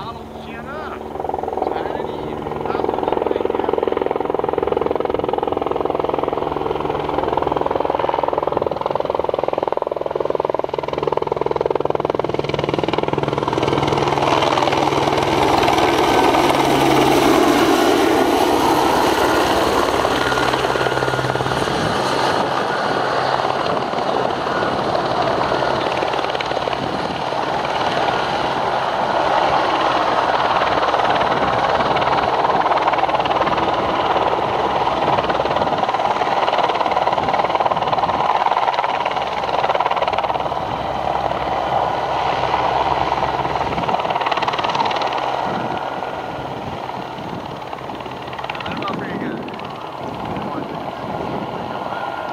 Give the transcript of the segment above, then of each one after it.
咯。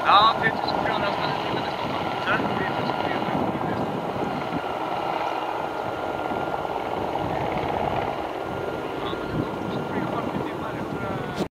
Now pitch is coming up.